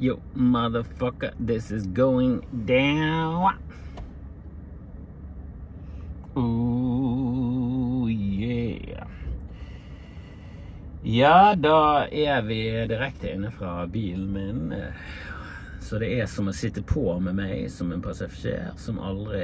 Yo, motherfucker, this is going down. Oh, yeah. Ja, da er vi direkte inne fra bilen min. Så det er som å sitte på med meg som en passasjer som aldri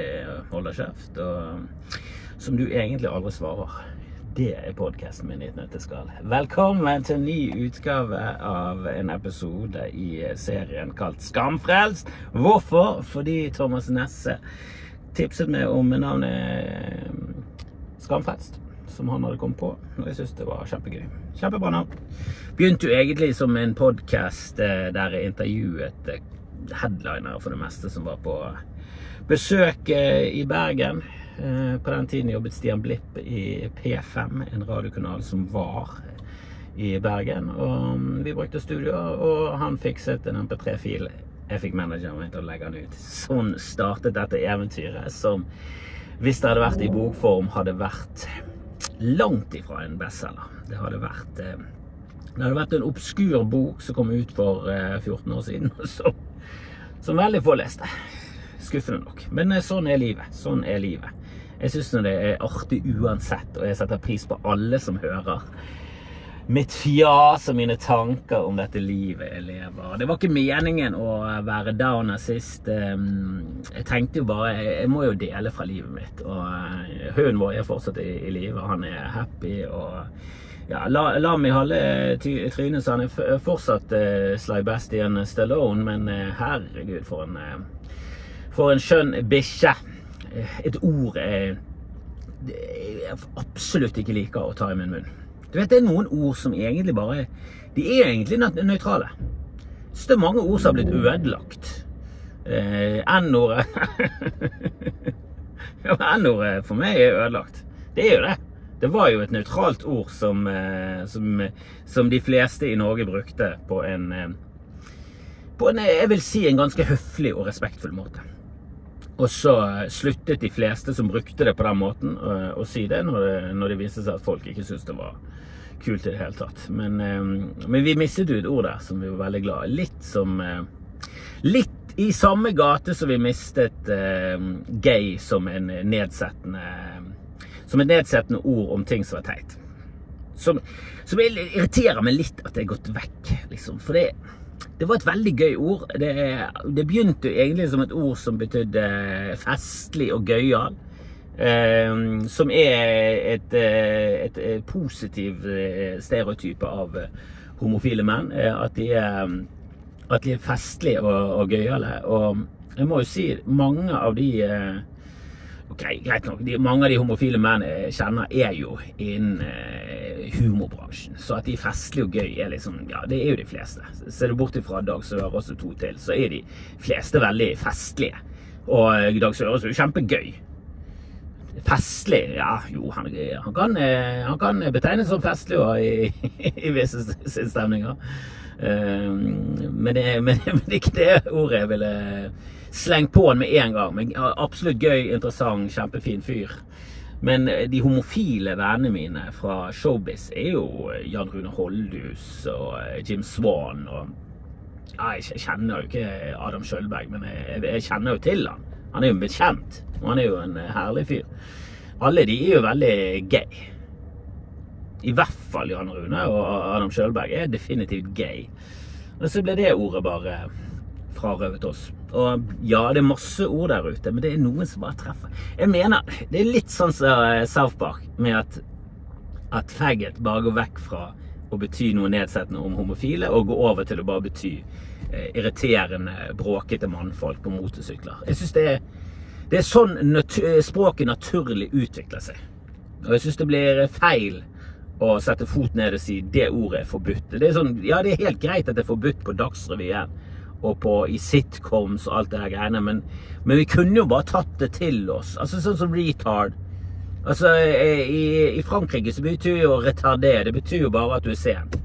holder kjeft, og som du egentlig aldri svarer. Det er podkasten min i et nøtteskall. Velkommen til en ny utgave av en episode i serien kalt Skamfrelst. Hvorfor? Fordi Thomas Nesse tipset meg om navnet Skamfrelst, som han hadde kommet på. Og jeg syns det var kjempegøy. Kjempebra navn. Begynte jo egentlig som en podkast der jeg intervjuet headlinere for det meste som var på besøk i Bergen. På den tiden jobbet Stian Blipp i P5, en radiokanal som var i Bergen. Og vi brukte studio, og han fikset en MP3-fil. Jeg fikk manageren min til å legge den ut. Sånn startet dette eventyret, som hvis det hadde vært i bokform, hadde vært langt ifra en bestselger. Det hadde vært det hadde vært en obskur bok som kom ut for 14 år siden, som, som veldig få leste. Skuffende nok. Men sånn er livet. Sånn er livet. Jeg syns det er artig uansett, og jeg setter pris på alle som hører mitt fjas og mine tanker om dette livet jeg lever. Det var ikke meningen å være downer sist. Jeg tenkte jo bare Jeg må jo dele fra livet mitt. Og hunden vår er fortsatt i, i live. Han er happy. og ja, la, la meg holde trynet så han er fortsatt uh, Sly Stallone, men uh, herregud, for en, uh, for en skjønn bikkje. Et ord jeg, absolutt ikke liker å ta i min munn. Du vet, Det er noen ord som egentlig bare De er egentlig nøytrale. Så det er mange ord som har blitt ødelagt. Eh, N-ordet ja, N-ordet for meg er ødelagt. Det er jo det. Det var jo et nøytralt ord som, som, som, de fleste i Norge brukte på en, på en Jeg vil si en ganske høflig og respektfull måte. Og så sluttet de fleste som brukte det på den måten, å si det når, det når det viste seg at folk ikke syntes det var kult i det hele tatt. Men, men, vi mistet jo et ord der som vi var veldig glad i. Litt som Litt i samme gate som vi mistet gay som en Som et nedsettende ord om ting som var teit. Som, som irriterer meg litt at det er gått vekk, liksom. For det det var et veldig gøy ord. Det, det begynte egentlig som et ord som betydde festlig og gøyal. Eh, som er et, et, et positiv stereotype av homofile menn. At de er, at de er festlige og, og gøyale. Og jeg må jo si mange av de Ok, greit nok. De, mange av de homofile mennene jeg kjenner, er jo innen eh, humorbransjen. Så at de er festlige og gøy, er liksom Ja, det er jo de fleste. Ser du bort ifra Dag Sørås og to til, så er de fleste veldig festlige. Og Dag Sørås er jo kjempegøy. Festlig? Ja, jo, han, han, kan, han kan betegnes som festlig og i, i visse stemninger. Men men, men det er ikke det ordet jeg ville slengt på han med en gang. Men absolutt gøy, interessant, kjempefin fyr. Men de homofile vennene mine fra showbiz er jo Jan Rune Holdhus og Jim Swan og Jeg kjenner jo ikke Adam Sjølberg, men jeg, kjenner jo til han. Han er jo bekjent, og han er jo en herlig fyr. Alle de er jo veldig gay. I hvert fall Jan Rune og Adam Sjølberg er definitivt gay. Og så ble det ordet bare frarøvet oss. Og ja, det er masse ord der ute, men det er noen som bare treffer. Jeg mener, det er litt sånn som South Park, med at, at faggot bare går vekk fra å bety noe nedsettende om homofile, og går over til å bare bety eh, irriterende, bråkete mannfolk på motorsykler. Jeg synes det er, det er sånn nat språket naturlig utvikler seg. Og jeg synes det blir feil å sette fot ned og si det ordet er forbudt. Det er sånn, ja, det er helt greit at det er forbudt på Dagsrevyen og på, i sitcoms og alt det der greiene, men, men, vi kunne jo bare tatt det til oss. Altså sånn som retard. Altså, i, i Frankrike så betyr jo retardé, det betyr jo bare at du er sen.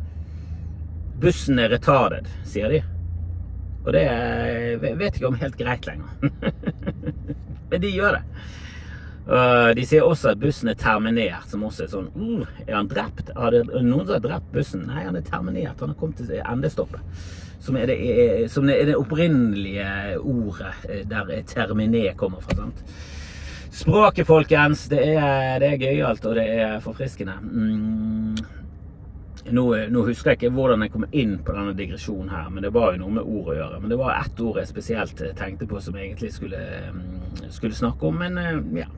Bussen er retarded, sier de. Og det vet ikke om helt greit lenger. men de gjør det. De sier også at bussen er terminert, som også er sånn uh, Er han drept? Har det noen som har drept bussen? Nei, han er terminert. Han har kommet til endestoppet. Som er det, som er det opprinnelige ordet eh, der 'terminé' kommer fra. sant? Språket, folkens, det er, det er gøyalt, og det er forfriskende. Mm. Nå, nå, husker jeg ikke hvordan jeg kom inn på denne digresjonen her, men det var jo noe med ord å gjøre. Men det var ett ord jeg spesielt tenkte på som jeg egentlig skulle, mm, skulle snakke om. Men eh, ja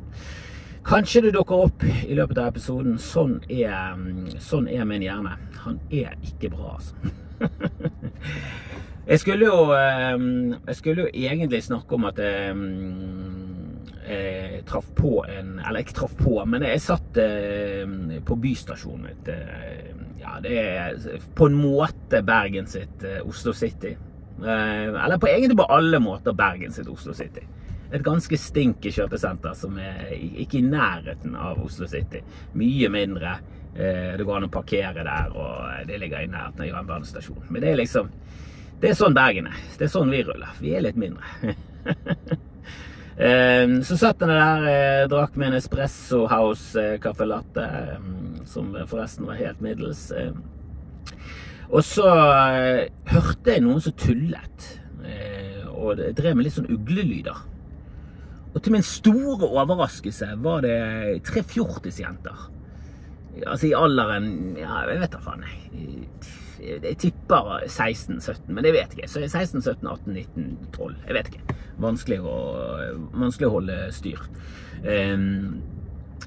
Kanskje det dukker opp i løpet av episoden. Sånn er, mm, sånn er min hjerne. Han er ikke bra, altså. jeg skulle jo eh, Jeg skulle jo egentlig snakke om at jeg, mm, jeg traff på en Eller ikke traff på, men jeg satt eh, på bystasjonen et ja, det er på en måte Bergen sitt uh, Oslo City. Eller på egentlig på alle måter Bergen sitt Oslo City. Et ganske stinky kjøpesenter som er ikke i nærheten av Oslo City. Mye mindre. Uh, det går an å parkere der, og det ligger i nærheten av jernbanestasjonen. Men det er liksom Det er sånn Bergen er. Det er sånn vi ruller. Vi er litt mindre. Så satt jeg der, drakk med en Espresso House caffè latte som forresten var helt middels. Eh. Og så eh, hørte jeg noen som tullet, eh, og drev med litt sånn uglelyder. Og til min store overraskelse var det tre fjortisjenter. Altså i alderen Ja, jeg vet da faen. Jeg, jeg tipper 16-17, men det vet ikke. Så 16, 17, 18, 19, 12. Jeg vet ikke. Vanskelig å, vanskelig å holde styr. Um,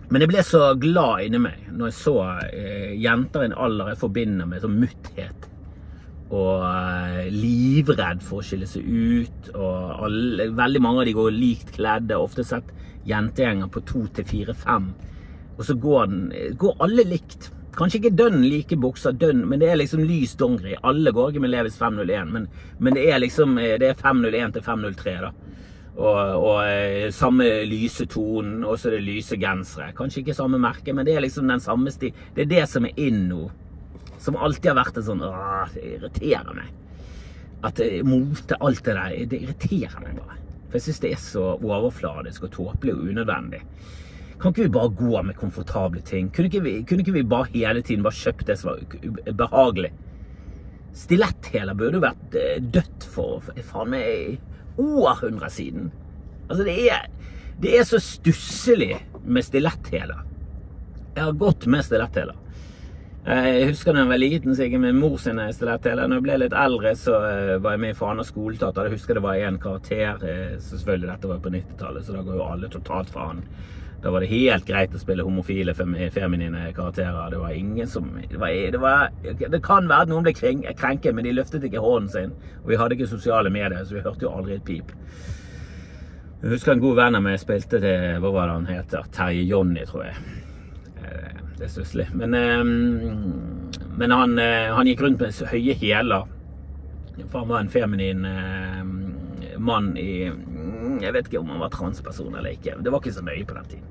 men jeg ble så glad inni meg når jeg så uh, jenter i en alder jeg forbinder med sånn mutthet. Og eh, livredd for å skille seg ut. Og alle, veldig mange av de går likt kledde. Ofte sett jentegjenger på to til fire, fem. Og så går, den, går alle likt. Kanskje ikke dønn like bukser, dønn, men det er liksom lys dongeri. Alle går ikke med Levis 501, men, men det er liksom eh, det er 501 til 503, da. Og, og eh, samme lyse tonen, og så er det lyse gensere. Kanskje ikke samme merke, men det er liksom den samme stil. Det er det som er inn nå. Som alltid har vært en sånn Åh, det irriterer meg. At eh, mote, alt det der, det irriterer meg bare. For jeg syns det er så overfladisk og tåpelig og unødvendig. Kan ikke vi bare gå med komfortable ting? Kunne ikke vi, kunne ikke vi bare hele tiden bare kjøpt det som var behagelig? Stiletthæler burde jo vært eh, dødt for faen meg århundrer siden. Altså, det er, det er så stusselig med stiletthæler. Jeg har gått med stiletthæler. Jeg husker da jeg var liten, så gikk jeg med mor sine stiletthæler. Når jeg ble litt eldre, så eh, var jeg med i Fana skoleteater. Jeg husker det var en karakter. Så selvfølgelig, dette var på 90-tallet, så da går jo alle totalt fra han. Da var det helt greit å spille homofile, feminine karakterer. Det var ingen som Det, var, det, var, det kan være at noen ble krenket, men de løftet ikke hånden sin. Og vi hadde ikke sosiale medier, så vi hørte jo aldri et pip. Jeg husker en god venn av meg spilte til Hva var det han heter? Terje Jonny, tror jeg. Det er stusslig. Men, eh, men han, eh, han, gikk rundt med høye hæler. For han var en feminin mann i Jeg vet ikke om han var transperson eller ikke. Det var ikke så nøye på den tiden.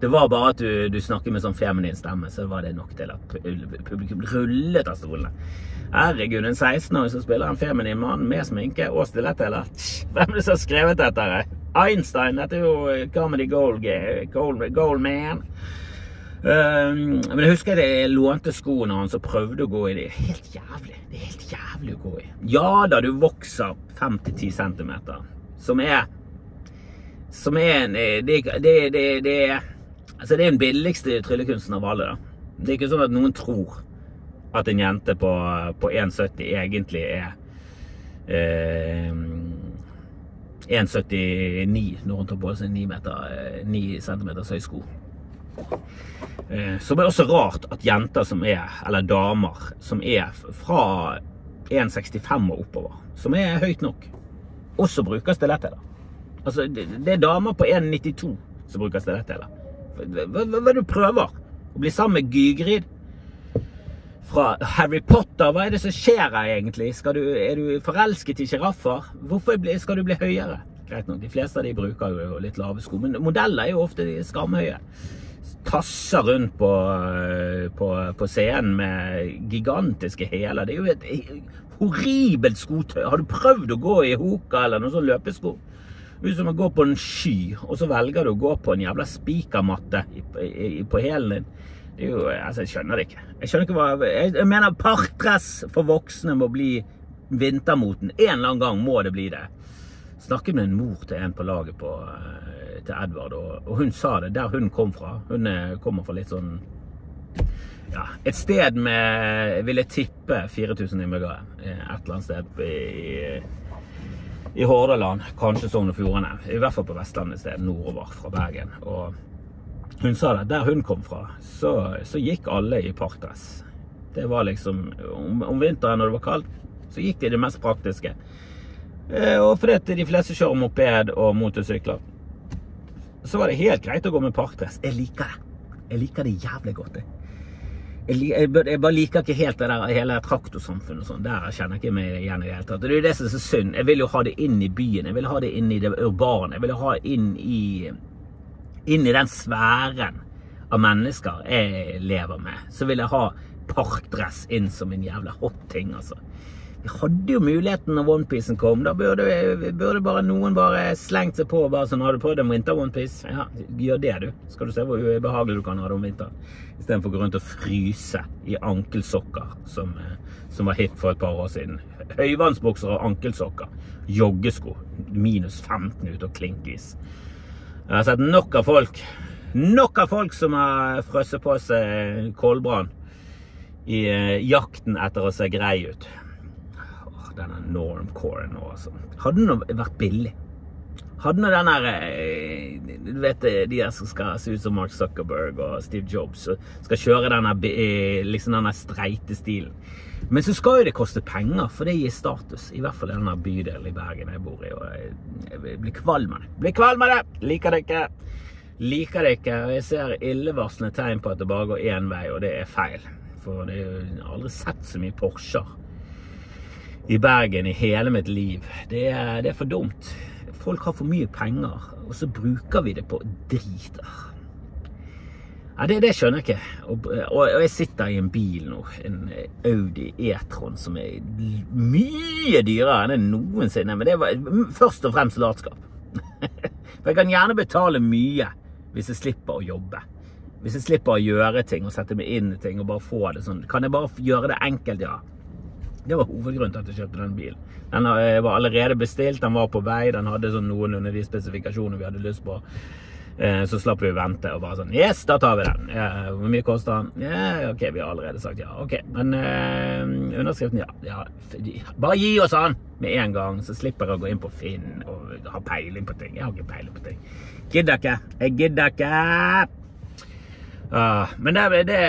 Det var bare at du, du snakket med sånn feminin stemme, så var det nok til at publikum rullet av stolene. Herregud, en 16-åring som spiller en feminin mann med sminke og stiletthæler. Hvem er det som har skrevet dette? Einstein, dette er jo eh, Comedy Gold, gold, gold Man. Um, men jeg husker jeg lånte skoene hans og prøvde å gå i det. Helt jævlig. Det er helt jævlig å gå i. Ja da, du vokser 5-10 cm. Som er Som er en eh, Det, det, det, det Altså, det er den billigste tryllekunsten av alle, da. Det er ikke sånn at noen tror at en jente på, på 1,70 egentlig er eh, 1,79 når hun tar på seg 9, meter, 9 cm høye sko. Eh, som er også rart at jenter som er, eller damer, som er fra 1,65 og oppover, som er høyt nok, også bruker stiletthæler. Altså, det, det er damer på 1,92 som bruker stiletthæler. Hva, hva, hva du prøver? Å bli sammen med Gygrid? Fra Harry Potter? Hva er det som skjer her egentlig? Du, er du forelsket i sjiraffer? Hvorfor skal du bli høyere? Greit nok, de fleste av de bruker jo litt lave sko, men modeller er jo ofte skamhøye. Tasser rundt på, på, på scenen med gigantiske hæler. Det er jo et horribelt skotøy. Har du prøvd å gå i Hoka eller noen sånn løpesko? Det er som å gå på en sky, og så velger du å gå på en jævla spikermatte på hælen din. Det er jo, altså, Jeg skjønner det ikke. Jeg skjønner ikke hva, jeg, jeg mener parkdress for voksne må bli vintermoten. En eller annen gang må det bli det. Snakket med en mor til en på laget på, eh, til Edvard, og, og hun sa det der hun kom fra. Hun eh, kommer fra litt sånn ja, et sted med, vil jeg tippe, 4000 innbyggere. Eh, et eller annet sted i i Hordaland, kanskje Sogn og Fjordane. I hvert fall på Vestlandet et sted nordover fra Bergen. Og hun sa det, der hun kom fra, så, så gikk alle i parkdress. Det var liksom om, om, vinteren når det var kaldt, så gikk de det mest praktiske. Eh, og fordi de fleste kjører moped og motorsykler, så var det helt greit å gå med parkdress. Jeg liker det. Jeg liker det jævlig godt. Jeg jeg, jeg, jeg, bare liker ikke helt det der hele traktorsamfunnet og sånn. Der kjenner jeg ikke meg igjen i det hele tatt. Det er jo det som er så synd. Jeg vil jo ha det inn i byen. Jeg vil ha det inn i det urbane. Jeg vil ha det inn i, inn i den sfæren av mennesker jeg lever med. Så vil jeg ha parkdress inn som en jævla hot ting, altså. Vi hadde jo muligheten når OnePiecen kom. Da burde, burde, bare noen bare slengt seg på og bare sånn Har du prøvd en vinter-OnePiece? Ja, gjør det, du. Skal du se hvor ubehagelig du kan ha det om vinteren. Istedenfor å gå rundt og fryse i ankelsokker, som, eh, som var hit for et par år siden. Høyvannsbukser og ankelsokker. Joggesko. Minus 15 ute og klinkis. Jeg har sett nok av folk Nok av folk som har frosset på seg koldbrann i eh, jakten etter å se grei ut denne normcore nå, altså. Hadde den vært billig Hadde nå den der eh, Du vet eh, de der som skal se ut som Mark Zuckerberg og Steve Jobs, skal kjøre denne, eh, liksom denne streite stilen. Men så skal jo det koste penger, for det gir status. I hvert fall i denne bydelen i Bergen jeg bor i. og Jeg blir kvalm av det. Blir kvalm av det! Liker det ikke. Liker det ikke. og Jeg ser illevarslende tegn på at det bare går én vei, og det er feil. For det er jo aldri sett så mye Porscher i Bergen i hele mitt liv. Det er, det er, for dumt. Folk har for mye penger, og så bruker vi det på driter. Ja, det, det skjønner jeg ikke. Og, og, jeg sitter i en bil nå, en Audi E-tron, som er mye dyrere enn det noensinne. Men det var først og fremst latskap. For jeg kan gjerne betale mye hvis jeg slipper å jobbe. Hvis jeg slipper å gjøre ting og sette meg inn i ting og bare få det sånn. Kan jeg bare gjøre det enkelt, ja. Det var hovedgrunnen til at jeg kjøpte den bilen. Den eh, var allerede bestilt, den var på vei, den hadde sånn noen under de spesifikasjonene vi hadde lyst på. Eh, så slapp vi å vente og bare sånn Yes, da tar vi den. Ja, hvor mye koster den? Ja, OK, vi har allerede sagt ja. OK. Men eh, underskriften, ja. ja. Bare gi oss den med en gang, så slipper jeg å gå inn på Finn og ha peiling på ting. Jeg har ikke peiling på ting. Gidder ikke. Jeg gidder ikke. Uh, men det, det,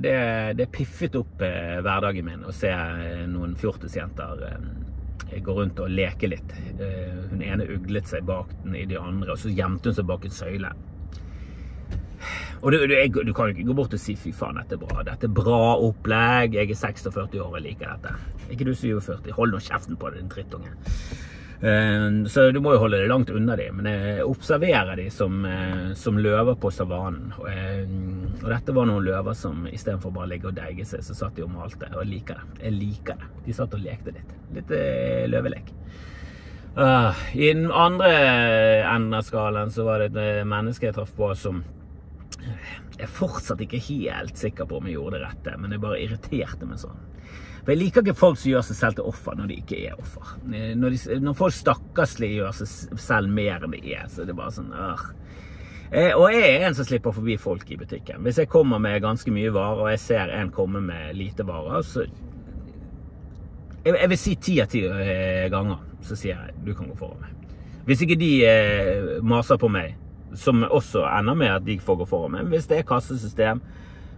det, det, piffet opp eh, hverdagen min å se eh, noen fjortisjenter eh, gå rundt og leke litt. Eh, hun ene uglet seg bak den i de andre, og så gjemte hun seg bak en søyle. Og du, du, jeg, du, kan jo ikke gå bort og si 'fy faen, dette er bra'. Dette er bra opplegg. Jeg er 46 år og liker dette. Ikke du 47. Hold nå kjeften på deg, din drittunge. Eh, så du må jo holde deg langt unna dem. Men jeg observerer dem som, eh, som løver på savannen. Og, eh, dette var noen løver som istedenfor bare å ligge og deige seg, så satt de og malte. Og jeg liker det. Jeg liker det. De satt og lekte litt. Litt løvelek. Uh, I den andre enden av skalaen så var det et menneske jeg traff på som jeg er fortsatt ikke helt sikker på om jeg gjorde det rette, men jeg bare irriterte meg sånn. For Jeg liker ikke folk som gjør seg selv til offer når de ikke er offer. Når, de, når folk stakkarslig gjør seg selv mer enn de er, så det er bare sånn øh. Og jeg er en som slipper forbi folk i butikken. Hvis jeg kommer med ganske mye varer, og jeg ser en komme med lite varer, så Jeg vil si ti av ti eh, ganger så sier jeg du kan gå foran meg. Hvis ikke de eh, maser på meg, som også ender med at de får gå foran meg. Hvis det er kassesystem,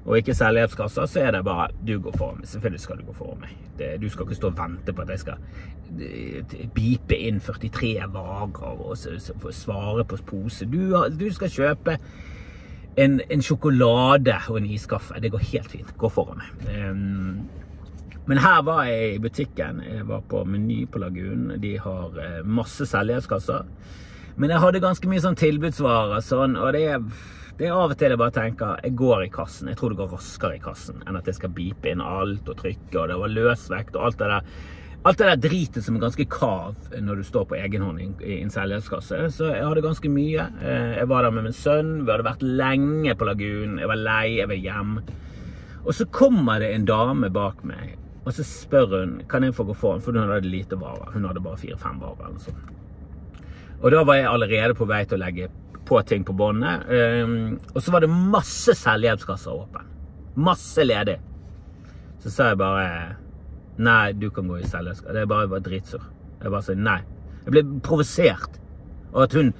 og ikke selvhjelpskasser, så er det bare du går foran meg. Selvfølgelig skal du gå foran meg. Det, du skal ikke stå og vente på at jeg skal bipe inn 43 varer og svare på pose. Du, du skal kjøpe en, en, sjokolade og en iskaffe. Det går helt fint. Gå foran meg. Um, men her var jeg i butikken. Jeg var på Meny på Lagunen. De har eh, masse selvhjelpskasser. Men jeg hadde ganske mye sånn tilbudsvarer, sånn, og det er det er av og til jeg bare tenker jeg går i kassen. Jeg tror det går raskere i kassen enn at jeg skal bipe inn alt og trykke, og det var løsvekt og alt det der alt det der dritet som er ganske kav når du står på egen hånd i en- i. Så jeg hadde ganske mye. Eh, Jeg var der med min sønn, vi hadde vært lenge på lagunen, jeg var lei, jeg var hjem. Og så kommer det en dame bak meg, og så spør hun kan jeg få gå foran, for hun hadde lite varer. Hun hadde bare fire-fem varer eller noe sånt. Og da var jeg allerede på vei til å legge på ting på båndet. Um, og så var det masse selvhjelpskasser åpen. Masse ledig. Så sa jeg bare Nei, du kan gå i selvhjelpskasse. Det er bare var dritsur. Jeg bare sa nei. Jeg ble provosert. Og at hun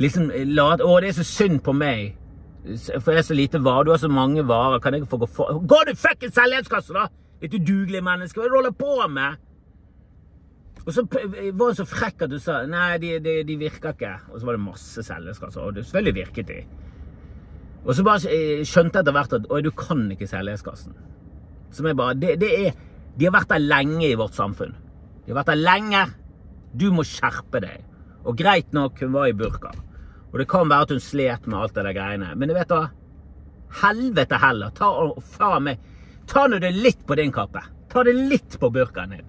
liksom la Å, det er så synd på meg. For jeg er så lite varer. Du har så mange varer. Kan jeg få gå for Gå du fuckings selvhjelpskasse, da! Litt udugelig menneske. Hva er det du holder på med? Og så var hun så frekk at du sa nei, de, de, de virker ikke. Og så var det masse selgeskasser. Og det selvfølgelig virket de. Og så bare eh, skjønte jeg etter hvert at du kan ikke selgeskassen. Som er bare det, det er De har vært der lenge i vårt samfunn. De har vært der lenge. Du må skjerpe deg. Og greit nok, hun var i burka. Og det kan være at hun slet med alt det der greiene. Men du vet hva? Helvete heller. Ta, faen meg. Ta nå det litt på din kappe. Ta det litt på burkaen din.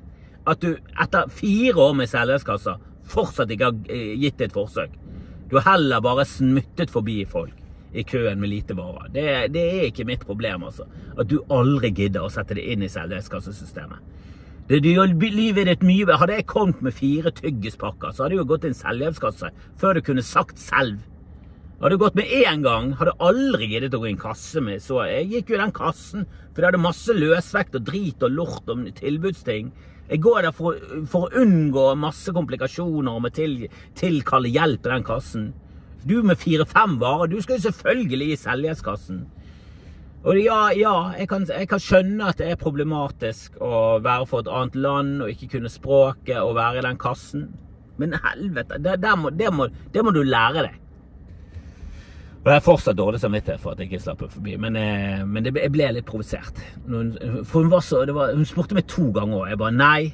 At du etter fire år med selvhjelpskasser fortsatt ikke har eh, gitt et forsøk. Du har heller bare smuttet forbi folk i køen med lite varer. Det, det er ikke mitt problem, altså. At du aldri gidder å sette det inn i selvhjelpskassesystemet. Det, det gjør livet ditt mye. Hadde jeg kommet med fire tyggispakker, så hadde jeg jo gått i en selvhjelpskasse før du kunne sagt selv. Hadde gått med én gang, hadde aldri giddet å gå i en kasse med så Jeg gikk jo i den kassen, for det hadde masse løsvekt og drit og lort om tilbudsting. Jeg går der for, for å unngå masse komplikasjoner og må til, tilkalle hjelp i den kassen. Du med fire-fem varer, du skal jo selvfølgelig i selgerskassen. Og ja, ja, jeg kan, jeg kan skjønne at det er problematisk å være for et annet land og ikke kunne språket og være i den kassen. Men helvete, det, det, må, det, må, det må du lære deg. Og jeg har fortsatt dårlig samvittighet for at jeg ikke slapp forbi, men, eh, men det, jeg ble litt provosert. Hun- For hun var så, var, hun spurte meg to ganger òg. Jeg bare nei.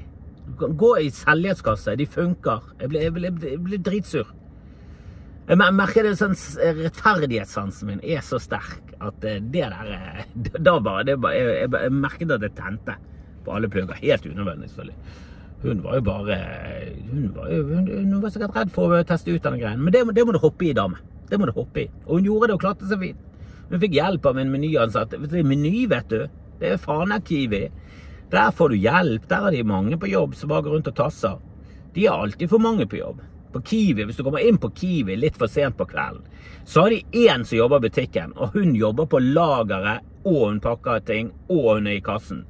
Gå i selvhjelpskasse, de funker. Jeg ble, jeg ble, jeg ble dritsur. Jeg merker det sånn Rettferdighetssansen min er så sterk at eh, det der eh, Da bare, det bare jeg, jeg, jeg merket at det tente på alle plugger. Helt unødvendig, selvfølgelig. Hun var jo bare Hun var hun, hun var sikkert redd for å teste ut denne greien. Men det, det må du hoppe i, dame. Det må du hoppe i. Og hun gjorde det og klarte seg fint. Hun fikk hjelp av en menyansatt. Meny, vet du. Det er faen meg Kiwi. Der får du hjelp. Der er de mange på jobb som bare går rundt og tasser. De er alltid for mange på jobb. På Kiwi, Hvis du kommer inn på Kiwi litt for sent på kvelden, så har de én som jobber i butikken, og hun jobber på lageret, og hun pakker ting, og hun er i kassen.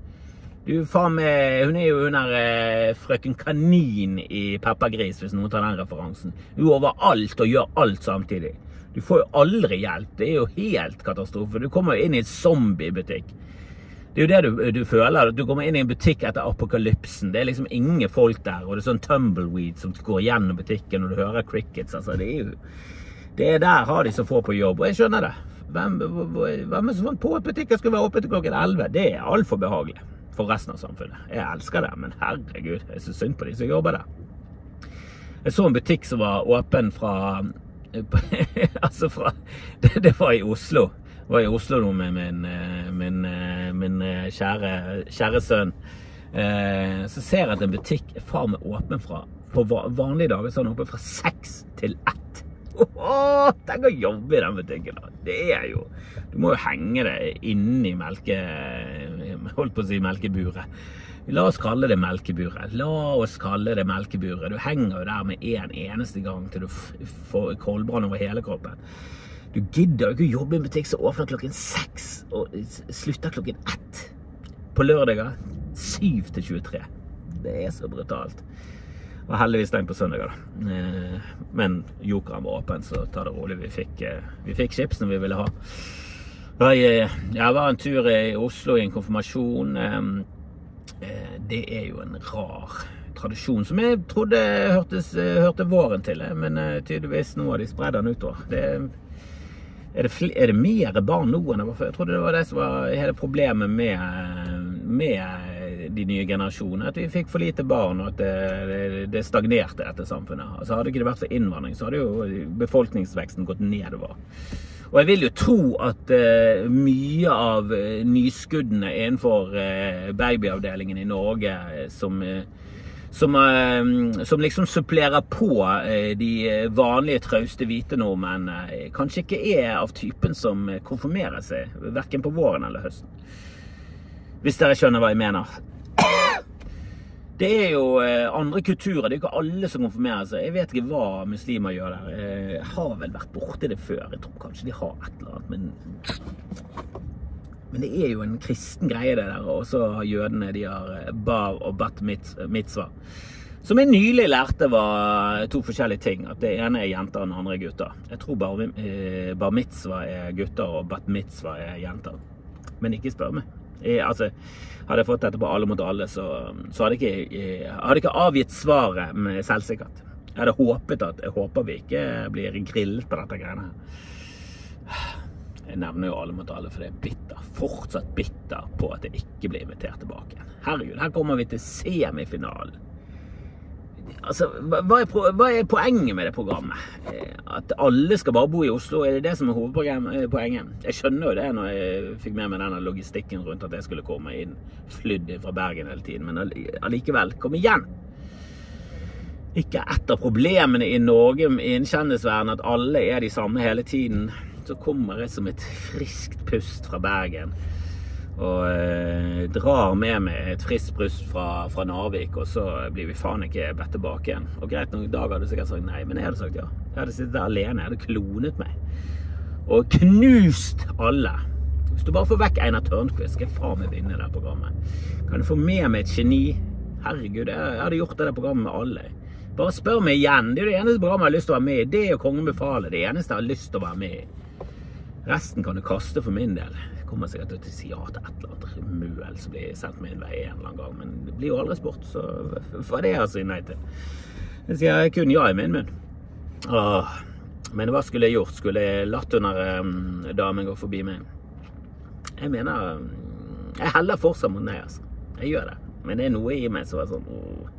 Du, faen meg, Hun er jo hun der eh, frøken Kanin i Peppa Gris, hvis noen tar den referansen. Hun er overalt og gjør alt samtidig. Du får jo aldri hjelp. Det er jo helt katastrofe. Du kommer jo inn i en zombiebutikk. Det er jo det du, du føler. Du kommer inn i en butikk etter apokalypsen. Det er liksom ingen folk der, og det er sånn tumbleweed som går gjennom butikken, og du hører crickets. Altså, det er jo det er Der har de så få på jobb, og jeg skjønner det. Hvem, hvem er det som fant på at butikken skulle være åpen til klokken 11? Det er altfor behagelig for resten av samfunnet. Jeg elsker det, men herregud, jeg syns synd på de som jobber der. Jeg så en butikk som var åpen fra Altså fra Det, det var i Oslo. Jeg var i Oslo nå med min, eh, min, eh, min eh, kjære, kjære sønn. Så ser jeg at en butikk er faen meg åpen fra På vanlige dager så er den åpen fra seks til ett. Tenk å jobbe i den butikken, da. Det er jo Du må jo henge det inni melke... Holdt på å si melkeburet. La oss kalle det melkeburet. La oss kalle det melkeburet. Du henger jo der med en eneste gang til du får koldbrann over hele kroppen. Du gidder jo ikke å jobbe i en butikk som åpner klokken seks og slutter klokken ett. På lørdager 7 til 23. Det er så brutalt. Var heldigvis stengt på søndager, da. Eh, Men Jokeren var åpen, så ta det rolig. Vi fikk, eh, vi fikk chipsene vi ville ha. Eh, jeg var en tur i Oslo i en konfirmasjon. Det er jo en rar tradisjon som jeg trodde hørtes, hørte våren til, men tydeligvis nå har de spredd den utover. Det, er, det er det mer barn nå enn det var før? Jeg trodde det var det som var hele problemet med, med de nye generasjonene. At vi fikk for lite barn, og at det, det, stagnerte dette samfunnet. Altså Hadde ikke det vært for innvandring, så hadde jo befolkningsveksten gått nedover. Og jeg vil jo tro at uh, mye av eh, nyskuddene innenfor uh, babyavdelingen i Norge som, uh, som, som liksom supplerer på de vanlige trauste hvite nordmennene, kanskje ikke er av typen som konfirmerer seg, verken på våren eller høsten. Hvis dere skjønner hva jeg mener. Det er jo andre kulturer. Det er jo ikke alle som konfirmerer seg. Jeg vet ikke hva muslimer gjør der. Jeg har vel vært borti det før. Jeg tror kanskje de har et eller annet, men men det er jo en kristen greie, det der. Og så har jødene de har eh, bar og bat mitzvah. Som jeg nylig lærte var to forskjellige ting. At det ene er jenter, og den andre er gutter. Jeg tror bar, eh, bar mitzvah er gutter, og bat mitzvah er jenter. Men ikke spør meg. Jeg, altså, hadde jeg fått dette på alle mot alle, så, så hadde jeg ikke, jeg hadde ikke avgitt svaret med selvsikkert. Jeg hadde håpet at Jeg håper vi ikke blir grillet på dette greiene her. Jeg nevner jo alle mot alle, for det er bitter. Fortsatt bitter på at jeg ikke blir invitert tilbake. Herregud, her kommer vi til semifinalen. Altså, hva er, hva er, poenget med det programmet? Eh, at alle skal bare bo i Oslo? Er det det som er hovedpoenget? Eh, jeg skjønner jo det når jeg fikk med meg denne logistikken rundt at jeg skulle komme inn flydd fra Bergen hele tiden, men allikevel, kom igjen! Ikke et av problemene i Norge innen kjendisverdenen at alle er de samme hele tiden så kommer jeg som et friskt pust fra Bergen. Og eh, drar med meg et friskt bryst fra, fra, Narvik, og så blir vi faen ikke bedt tilbake igjen. Og greit nok, dager hadde du sikkert sagt nei, men jeg hadde sagt ja. Jeg hadde sittet der alene, jeg hadde klonet meg. Og knust alle. Hvis du bare får vekk Einar Tørnquist, skal jeg faen meg vinne det programmet. Kan du få med meg et geni? Herregud, jeg hadde gjort det programmet med alle. Bare spør meg igjen. Det er det eneste programmet jeg har lyst til å være med i. Det og Kongen befaler. Det eneste jeg har lyst til å være med i. Resten kan du kaste for min del. Kommer sikkert til å si ja til et eller annet møl som blir sendt min vei en eller annen gang, men det blir jo aldri sport, så hva er det jeg sier nei til? Jeg sier kun ja i min munn. Åh. Men hva skulle jeg gjort? Skulle jeg latt under um, damen gå forbi meg? Jeg mener um, Jeg heller fortsatt mot nei, altså. Jeg gjør det. Men det er noe i meg som er sånn åh.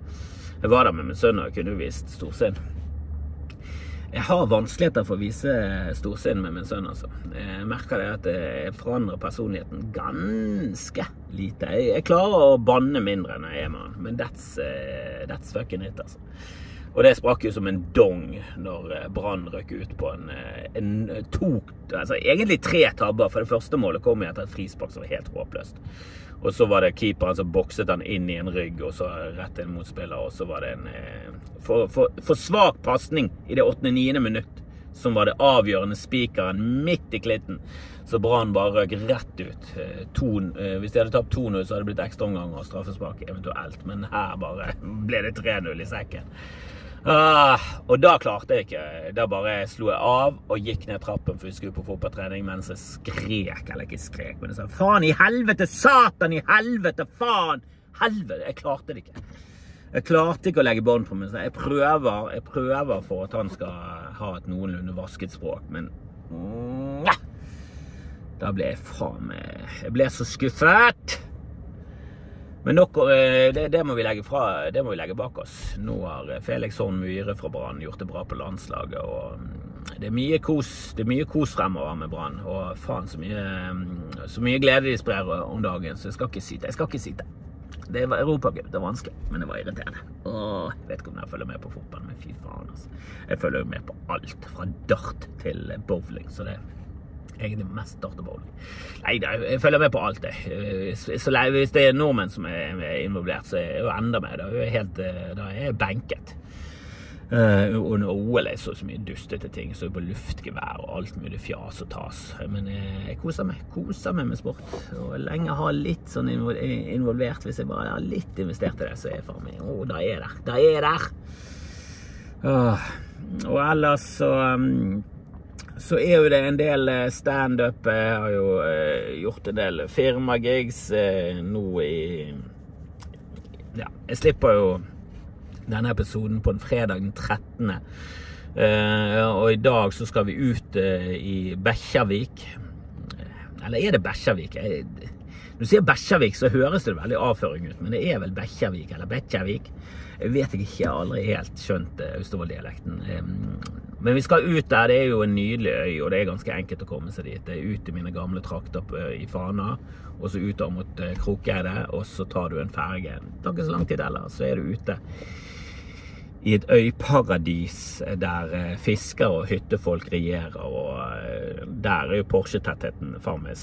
Jeg var der med min sønn og kunne vist storsinn. Jeg har vanskeligheter for å vise storsinn med min sønn, altså. Jeg merker det at jeg forandrer personligheten ganske lite. Jeg klarer å banne mindre enn jeg er med han, men that's, uh, that's fucking it, altså. Og det sprakk jo som en dong når eh, Brann røk ut på en, eh, en to Altså egentlig tre tabber, for det første målet kom jeg etter et frispark som var helt håpløst. Og så var det keeperen som bokset han inn i en rygg, og så rett inn mot spiller. Og så var det en eh, for, for, for svak pasning i det 8.-9. minutt, som var det avgjørende spikeren midt i klitten. Så Brann bare røk rett ut. Eh, to, eh, hvis de hadde tapt 2-0, så hadde det blitt ekstraomganger og straffespark eventuelt. Men her bare ble det 3-0 i sekken. Ah, og da klarte jeg ikke. Da bare slo jeg av og gikk ned trappen for jeg skulle på fotballtrening mens jeg skrek. Eller ikke skrek, men jeg sa faen i helvete, satan i helvete, faen! Helvete! Jeg klarte det ikke. Jeg klarte ikke å legge bånd på meg. Jeg prøver, jeg prøver for at han skal ha et noenlunde vasket språk, men Da ble jeg faen meg Jeg ble så skuffet! Men nok, eh, det, det, må fra, det må vi legge bak oss. Nå har Felix Horn Myhre fra Brann gjort det bra på landslaget. og mm, Det er mye kos, er mye kos fremover med Brann. Og faen, så mye, mm, så mye glede de sprer om dagen, så jeg skal ikke sitte. Jeg skal ikke sitte. Det var Europacup. Det var vanskelig, men det var irriterende. Åh, jeg vet ikke om jeg følger med på fotball, men fy faen, altså. Jeg følger jo med på alt, fra dart til bowling, så det egentlig mest dartbowling. Nei da, jeg følger med på alt, det. Eh, så hvis det er nordmenn som er involvert, så er jeg jo enda mer. Da er jeg, eh, jeg benket. Uh, under OL er så, så mye dustete ting. Så på luftgevær og alt mulig fjas og tas. Men jeg, jeg koser meg. Koser meg med sport. Og lenge har litt sånn involvert. Hvis jeg bare har litt investert i det, så er jeg faen meg Å, da er jeg der. Da er jeg der! Uh, og ellers så um, så er jo det en del eh, standup. Jeg har jo eh, gjort en del firmagigs eh, nå i Ja, jeg slipper jo denne episoden på en fredag den 13. og i dag så skal vi ut i Bekkjarvik. Eller er det Bekkjarvik? Når du sier Bekkjarvik, så høres det veldig avføring ut, men det er vel Bekkjarvik eller Bekkjarvik? Jeg vet ikke, jeg har aldri helt skjønt Austevoll-dialekten. Men vi skal ut der. Det er jo en nydelig øy, og det er ganske enkelt å komme seg dit. Det er ut i mine gamle trakter i Fana, og så utover mot eh, Krokeide, og så tar du en ferge. Det tar ikke så lang tid heller, så er du ute i et øyparadis der eh, fiskere og hyttefolk regjerer, og eh, der er jo Porsche-tettheten faen meg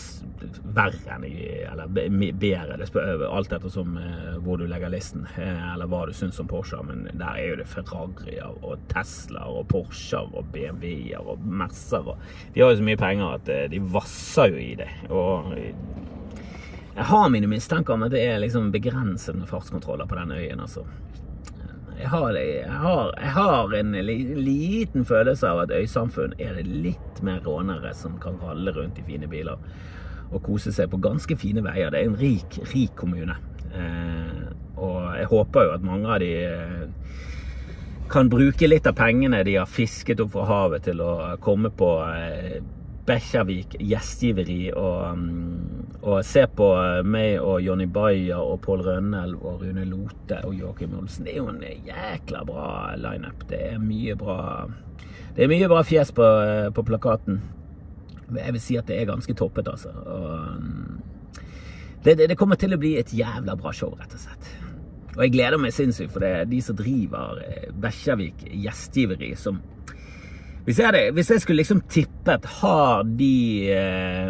verre enn i Eller be- bedre, det spør alt ettersom eh, hvor du legger listen, eh, eller hva du syns om Porscher, men der er jo det Ferrarier og Teslaer og Porscher og BMW-er og Mercer og De har jo så mye penger at eh, de vasser jo i det. og jeg har mine mistanker om at det er liksom begrensede fartskontroller på den øyen, altså. Jeg har, jeg, har, jeg har en li- liten følelse av at øysamfunn er det litt mer rånere som kan ralle rundt i fine biler og kose seg på ganske fine veier. Det er en rik, rik kommune. Eh, og jeg håper jo at mange av de eh, kan bruke litt av pengene de har fisket opp fra havet til å komme på eh, Bekkjarvik gjestgiveri og, mm, og se på meg og Jonny Bayer og Pål Rønnelv og Rune Lote og Joakim Olsen. Det er jo en jækla bra lineup. Det er mye bra Det er mye bra fjes på, eh, på plakaten. Jeg vil si at det er ganske toppet, altså. Og, mm, det, det, kommer til å bli et jævla bra show, rett og slett. Og jeg gleder meg sinnssykt, for det er de som driver eh, Bekkjarvik gjestgiveri, som hvis jeg, hvis jeg skulle liksom tippet Har de eh,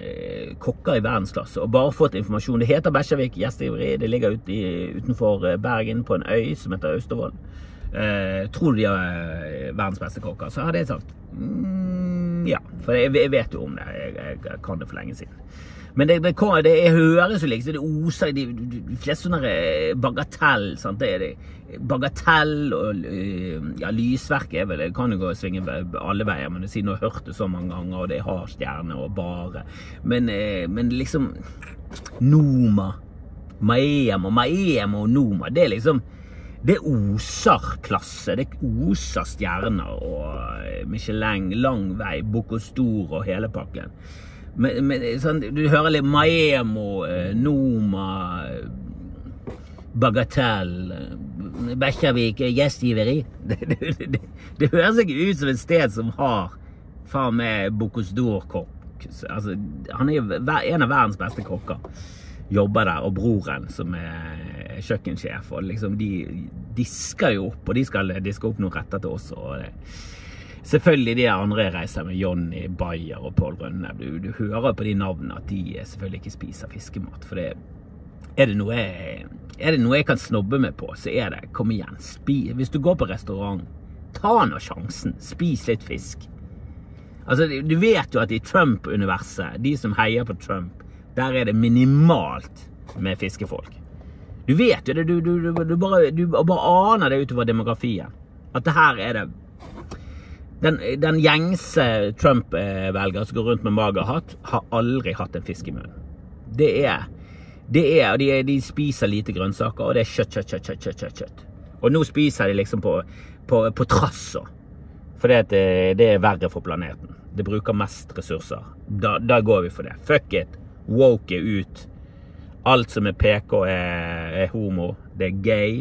eh, kokker i verdensklasse og bare fått informasjon Det heter Bekkjarvik gjestgiveri. Det ligger ut i, utenfor eh, Bergen på en øy som heter Austevoll. Eh, tror de har eh, verdens beste kokker? Så hadde jeg sagt mm, ja. For jeg, jeg vet jo om det. Jeg, jeg, kan det for lenge siden. Men det, det, det, det høres jo liksom, det oser de, de, fleste sånne eh, bagatell, sant? Det er det. Bagatell og eh, ja, lysverk er vel, det kan jo gå og svinge alle veier, men siden du har hørt det så mange ganger, og det har stjerne og bare. Men, men liksom, Noma, Maemo, Maemo og Noma, det er liksom, det oser klasse, det oser stjerner og eh, Michelin, lang vei, Bocostor og hele pakken. Men, men sånn, du hører litt Maemo, eh, Noma, Bagatelle, Bagatell, eh, Bekkjarvik, eh, gjestgiveri. Det, det, det, det høres ikke ut som et sted som har faen meg Bocuse d'Or-kokk. Altså, han er jo en av verdens beste kokker. Jobber der, og broren som er kjøkkensjef. Og liksom, de disker jo opp, og de skal diske opp noen retter til oss. Og det, Selvfølgelig de andre jeg reiser med, Johnny Bayer og Pål Rønne. Du, du hører på de navnene at de selvfølgelig ikke spiser fiskemat. For det, er, det jeg, er det noe jeg kan snobbe meg på, så er det kom igjen. Spi, hvis du går på restaurant, ta nå sjansen. Spis litt fisk. Altså, Du vet jo at i Trump-universet, de som heier på Trump, der er det minimalt med fiskefolk. Du vet jo det, du, du, du, bare, du bare aner det utover demografien. At det her er det den, den gjengse Trump-velger som går rundt med magerhatt, har aldri hatt en fisk i munnen. Det er det er, og de, de spiser lite grønnsaker, og det er kjøtt, kjøtt, kjøtt, kjøtt, kjøtt, kjøtt. Og nå spiser de liksom på, på, på trass. For det, det er verre for planeten. Det bruker mest ressurser. Da, da går vi for det. Fuck it. Woke ut. Alt som er PK, er, er homo. Det er gay.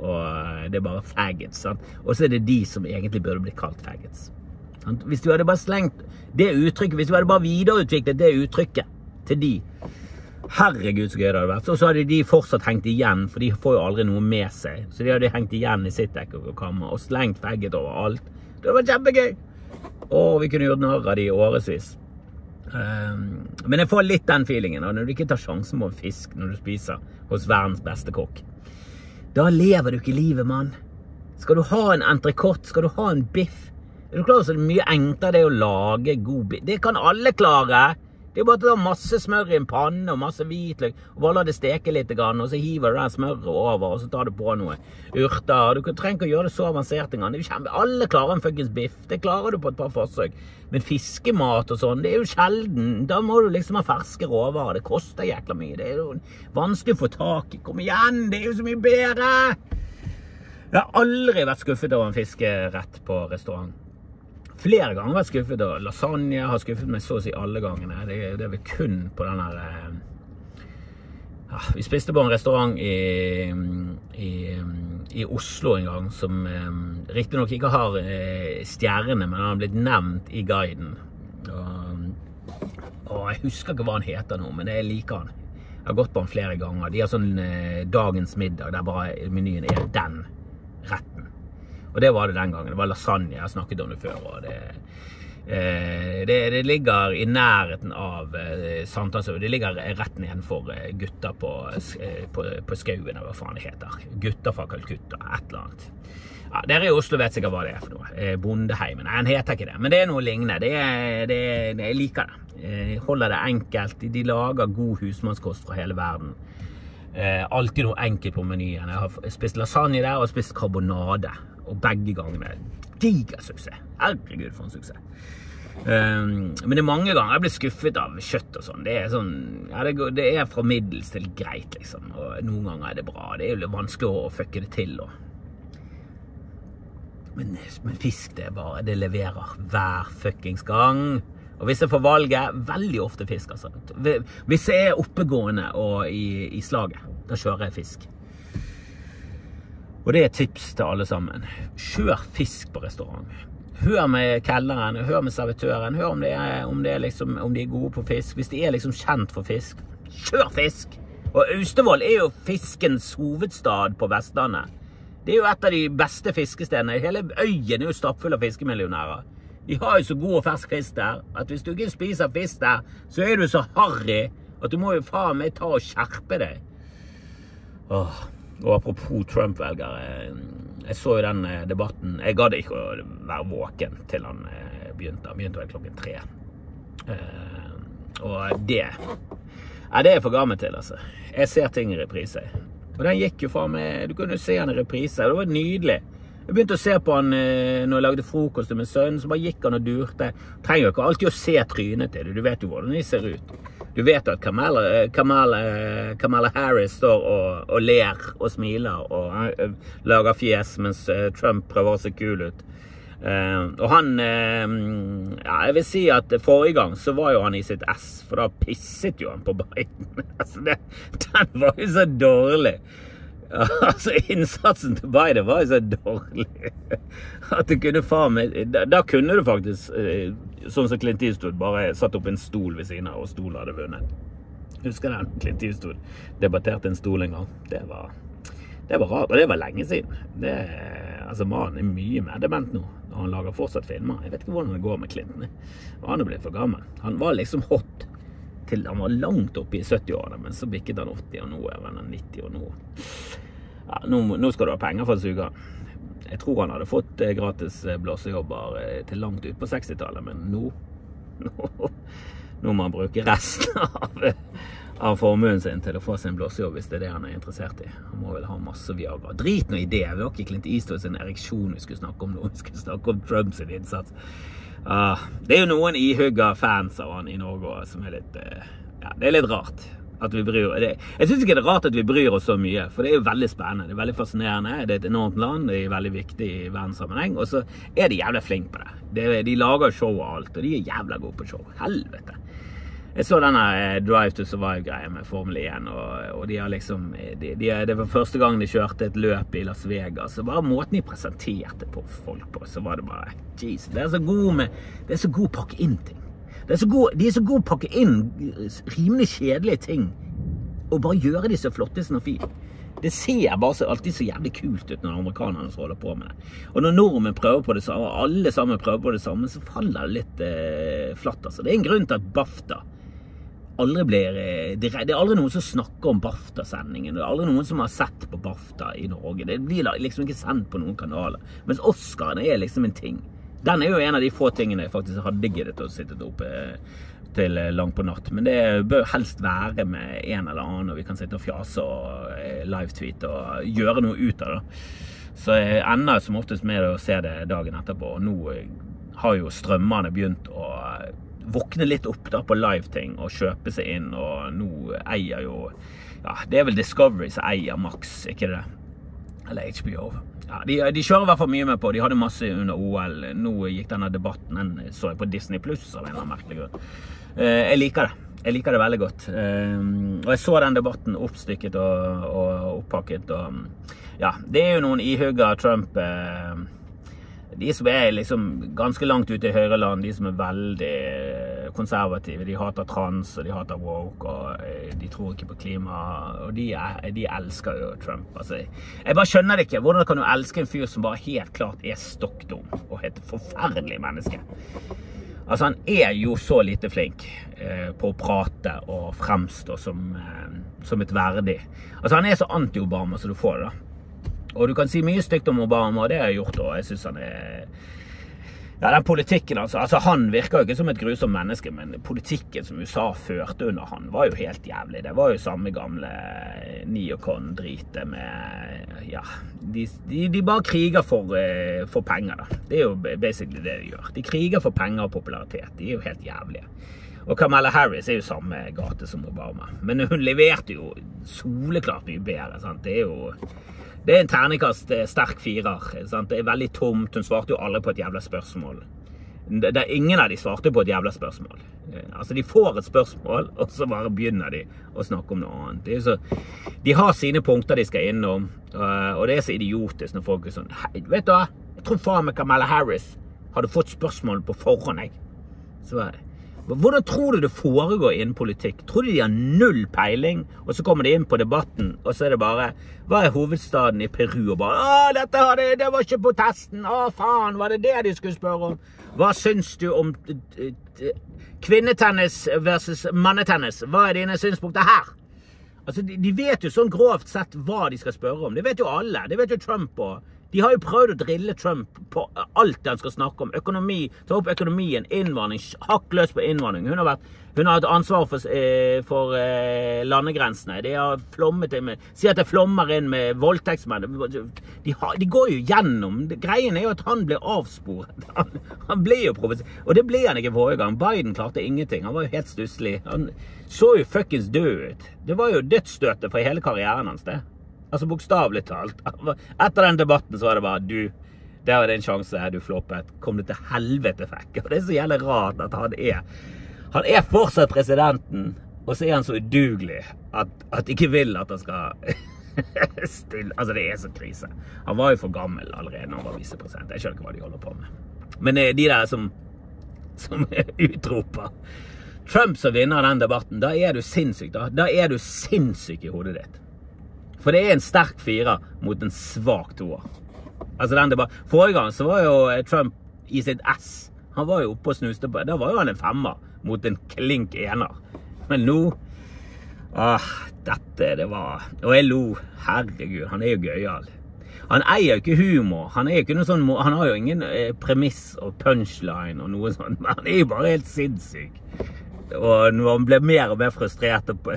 Og det er bare faggots. Og så er det de som egentlig burde bli kalt faggots. Sant? Hvis du hadde bare slengt det uttrykket, hvis du hadde bare videreutviklet det uttrykket til de Herregud, så gøy det hadde vært. Og så hadde de fortsatt hengt igjen, for de får jo aldri noe med seg. Så de hadde hengt igjen i sitt ekkokammer og slengt faggot overalt. Det hadde vært kjempegøy! Å, vi kunne gjort narr av de i årevis. Um, men jeg får litt den feelingen når du ikke tar sjansen på en fisk når du spiser hos verdens beste kokk. Da lever du ikke livet, mann. Skal du ha en entrecôte, skal du ha en biff Er du klar over så mye enklere det er å lage god biff? Det kan alle klare! Det er bare å ta masse smør i en panne og masse hvitløk, og bare la det steke litt, og så hiver du det smøret over, og så tar du på noe urter. Du trenger ikke å gjøre det så avansert engang. Alle klarer en fuckings biff. Det klarer du på et par forsøk. Men fiskemat og sånn, det er jo sjelden. Da må du liksom ha ferske råvarer. Det koster jækla mye. Det er jo vanskelig å få tak i. Kom igjen, det er jo så mye bedre! Jeg har aldri vært skuffet over en fiskerett på restaurant. Flere ganger vært skuffet og lasagne. Har skuffet meg så å si alle gangene. Det, det er vel kun på den der eh, ja, Vi spiste på en restaurant i, i, i Oslo en gang som eh, riktignok ikke har eh, stjerne, men den har blitt nevnt i guiden. Og, og jeg husker ikke hva han heter nå, men jeg liker han. Jeg har gått på han flere ganger. De har sånn eh, dagens middag der bare menyen er den retten. Og det var det den gangen. Det var lasagne. Jeg har snakket om det før. og det Eh, det, det, ligger i nærheten av eh, Sankthansøy. Det ligger rett nedenfor eh, Gutta på, eh, på, på Skauen, eller hva faen det heter. Gutter fra Calcutta, et eller annet. Ja, Dere i Oslo vet sikkert hva det er for noe. Eh, Bondeheimen. Nei, den heter ikke det, men det er noe lignende. Det, det, jeg liker det. Eh, holder det enkelt. De lager god husmannskost fra hele verden. Eh, alltid noe enkelt på menyen. Jeg har spist lasagne der og spist karbonade. Og begge gangene diger suksess. Herregud, for en suksess. Um, men det er mange ganger jeg blir skuffet av kjøtt og sånn. Det er sånn ja, det, det, er fra middels til greit, liksom. Og noen ganger er det bra. Det er jo vanskelig å fucke det til. Og. Men, men, fisk, det er bare Det leverer hver fuckings gang. Og hvis jeg får valget, veldig ofte fisk, altså. Hvis jeg er oppegående og i, i slaget, da kjører jeg fisk. Og det er et tips til alle sammen. Kjør fisk på restaurant. Hør med kelneren, hør med servitøren. Hør om, er, om, liksom, om, de er gode på fisk. Hvis de er liksom kjent for fisk, kjør fisk! Og Austevoll er jo fiskens hovedstad på Vestlandet. Det er jo et av de beste fiskestedene. Hele øyen er jo stappfull av fiskemillionærer. De har jo så god og fersk fisk der at hvis du ikke spiser fisk der, så er du så harry at du må jo faen meg ta og skjerpe deg. Åh. Og apropos Trump-velgere. Jeg så jo den eh, debatten. Jeg gadd ikke å være våken til han eh, begynte. Han begynte vel klokken tre. Eh, og det Ja, det er jeg for gammel til, altså. Jeg ser ting i reprise. Og den gikk jo faen meg Du kunne jo se han i reprise. Det var nydelig. Jeg begynte å se på han når jeg lagde frokost til min sønn. Så bare gikk han og durte. Trenger jo ikke alltid å se trynet til det. Du vet jo hvordan de ser ut. Du vet at Kamala, eh, Kamala, eh, Kamala Harris står og, og, ler og smiler og uh, lager fjes, mens Trump prøver å se kul ut. Uh, og han uh, Ja, jeg vil si at forrige gang så var jo han i sitt ess, for da pisset jo han på Biden. altså, det, den var jo så dårlig. Altså, Innsatsen til Biden var jo så dårlig at du kunne faen meg da, da, kunne du faktisk, eh, sånn som Clint Eastwood, bare satt opp en stol ved siden av, og stolen hadde vunnet. Husker den? Clint Eastwood debatterte en stol en gang. Det var, det var rart, og det var lenge siden. Det, altså, Mannen er mye mer dement nå, og han lager fortsatt filmer. Jeg vet ikke hvordan det går med Clinton. Han er blitt for gammel. Han var liksom hot til han var langt oppe i 70-årene, men så bikket han 80, og nå er han 90, og nå ja, nå, nå, skal du ha penger for å suge. Jeg tror han hadde fått eh, gratis eh, blåsejobber eh, til langt ut på 60-tallet, men nå, nå, nå må han bruke resten av, av formuen sin til å få en blåsejobb, hvis det er det han er interessert i. Han må vel ha masse Viagra. Drit nå i det. Vi har ikke Clint Eastwood sin ereksjon vi skulle snakke om nå. Vi skulle snakke om Trumps innsats. Uh, det er jo noen ihugga fans av han i Norge som er litt uh, Ja, det er litt rart. At vi bryr det, Jeg syns ikke det er rart at vi bryr oss så mye, for det er jo veldig spennende. Det er veldig fascinerende. Det er et enormt land, det er veldig viktig i verdenssammenheng. Og så er de jævla flinke på det. de, de lager show og alt, og de er jævla gode på show. Helvete. Jeg så denne eh, Drive to Survive-greia med Formel 1, og, og de har liksom de, de, Det var første gang de kjørte et løp i Las Vegas. Og bare måten de presenterte på folk på, så var det bare Jeez, det er så god med Det er så god pakke inn ting. God, de er så gode å pakke inn rimelig kjedelige ting og bare gjøre de så flotte som fint. Det ser bare så, alltid så jævlig kult ut når amerikanerne holder på med det. Og når nordmenn prøver på det samme, og alle sammen prøver på det samme, så faller det litt eh, flatt. altså. Det er en grunn til at BAFTA aldri blir eh, Det er aldri noen som snakker om BAFTA-sendingen. Det er aldri noen som har sett på BAFTA i Norge. Det blir liksom ikke sendt på noen kanaler. Mens Oscarene er liksom en ting. Den er jo en av de få tingene jeg faktisk hadde giddet å sitte oppe eh, til eh, langt på natt. Men det bør helst være med en eller annen, og vi kan sitte og fjase og live-tweete og gjøre noe ut av det. Så jeg ender som oftest med å se det dagen etterpå. Og nå har jo strømmene begynt å våkne litt opp da på live-ting og kjøpe seg inn. Og nå eier jo ja, Det er vel Discovery som eier Max, ikke det? Eller HBO. Ja, de, de kjører i hvert fall mye med på. De hadde masse under OL. Nå gikk denne debatten den så jeg på Disney Pluss av en eller annen merkelig grunn. Eh, jeg liker det. Jeg liker det veldig godt. Eh, og jeg så den debatten oppstykket og, og oppakket. Og, ja, det er jo noen ihugga Trump eh, De som er liksom ganske langt ute i høyreland, de som er veldig konservative. De hater trans, og de hater woke, og eh, de tror ikke på klima. Og de, er, de elsker jo Trump. Altså, jeg bare skjønner det ikke. Hvordan kan du elske en fyr som bare helt klart er stokk dum og et forferdelig menneske? Altså, han er jo så lite flink eh, på å prate og fremstå som, eh, som et verdig. Altså, han er så anti-Obama som du får det, da. Og du kan si mye stygt om Obama, og det har jeg gjort, òg. jeg syns han er ja, den politikken, altså. altså. Han virker jo ikke som et grusomt menneske, men politikken som USA førte under han, var jo helt jævlig. Det var jo samme gamle neocon-dritet med Ja, de, de, de, bare kriger for, eh, for, penger, da. Det er jo basically det de gjør. De kriger for penger og popularitet. De er jo helt jævlige. Og Kamala Harris er jo samme gate som Obama. Men hun leverte jo soleklart mye bedre. sant? Det er jo det er en terningkast eh, sterk firer. Sant? Det er veldig tomt. Hun svarte jo aldri på et jævla spørsmål. Det, er ingen av de svarte på et jævla spørsmål. Eh, altså, De får et spørsmål, og så bare begynner de å snakke om noe annet. Så, de har sine punkter de skal innom, eh, og det er så idiotisk når folk er sånn Hei, vet du hva? Jeg tror faen meg Kamala Harris hadde fått spørsmål på forhånd, jeg. Så var det hvordan tror du det foregår innen politikk? Tror du de har null peiling, og så kommer de inn på debatten, og så er det bare Hva er hovedstaden i Peru? Og bare Å, dette det, det var ikke på testen! Å, faen, var det det de skulle spørre om? Hva syns du om kvinnetennis versus mannetennis? Hva er dine synspunkter her? Altså, de, de vet jo sånn grovt sett hva de skal spørre om. Det vet jo alle. Det vet jo Trump òg. De har jo prøvd å drille Trump på alt han skal snakke om. Økonomi, ta opp økonomien, innvandring, hakk løs på innvandring. Hun har, vært, hun har hatt ansvar for, eh, for eh, landegrensene. De har flommet inn med Si at det flommer inn med voldtektsmenn. De, de, går jo gjennom Greien er jo at han blir avsporet. Han, han ble jo provosert. Og det ble han ikke forrige gang. Biden klarte ingenting. Han var jo helt stusslig. Han så jo fuckings død ut. Det var jo dødsstøtet for hele karrieren hans, det. Altså bokstavelig talt. Etter den debatten så var det bare du Der var det en sjanse, du floppet. Kom det til helvete fikk. Og det er så jævlig rart at han er Han er fortsatt presidenten, og så er han så udugelig at, at ikke vil at han skal stille Altså, det er så krise. Han var jo for gammel allerede når han var visepresident. Jeg skjønner ikke hva de holder på med. Men eh, de der som, som utroper Trump som vinner den debatten, da er du sinnssyk. Da, da er du sinnssyk i hodet ditt. For det er en sterk fire mot en svak toer. Altså den debatt. Forrige gang så var jo eh, Trump i sitt ess. Han var jo oppe og snuste på Da var jo han en femmer mot en klink ener. Men nå Åh, Dette, det var Og jeg lo. Herregud, han er jo gøyal. Han eier jo ikke humor. Han, er jo ikke noe sånn, han har jo ingen eh, premiss og punchline og noe sånt. Men han er jo bare helt sinnssyk. Og han ble mer og mer frustrert og,